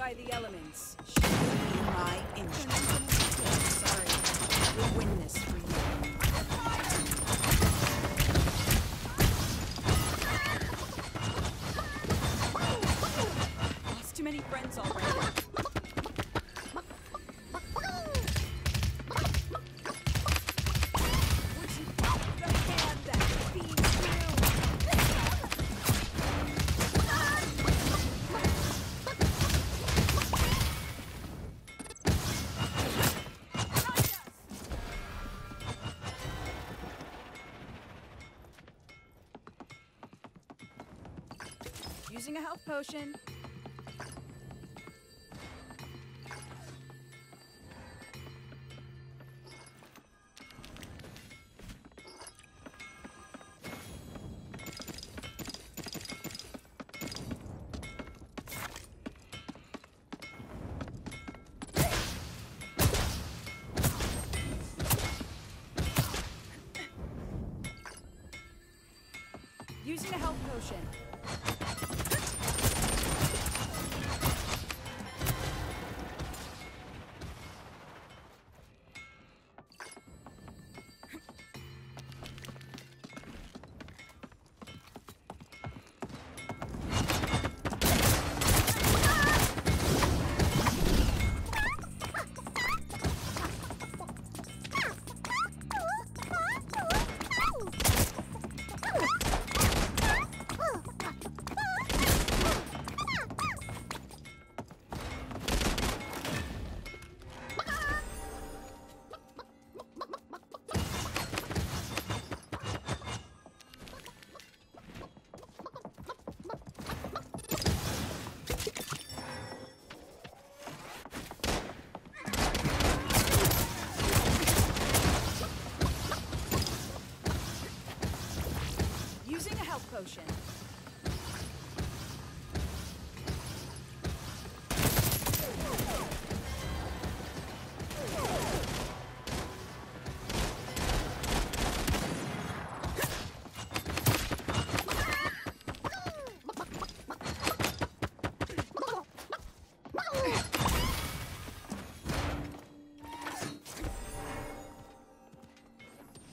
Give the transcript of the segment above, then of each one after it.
by the elements. Should be my interest. Sorry. We'll win this for you. Lost too many friends already. Using a health potion. Using a health potion.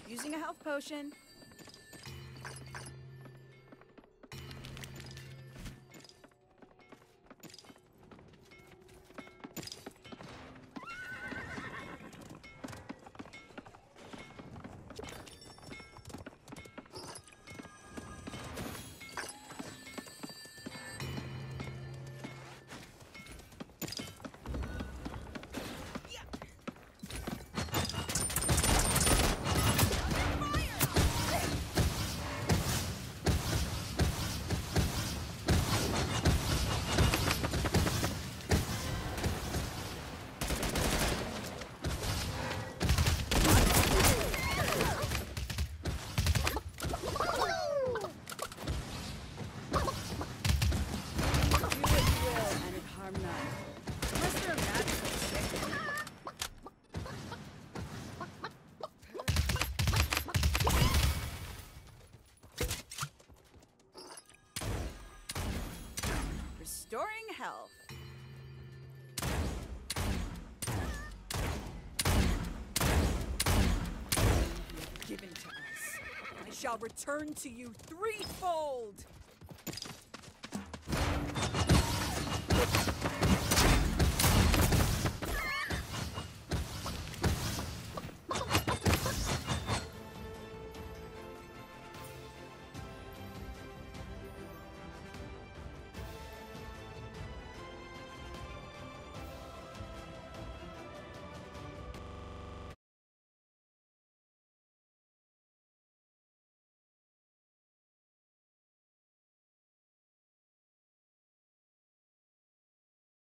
Using a health potion. Shall return to you threefold.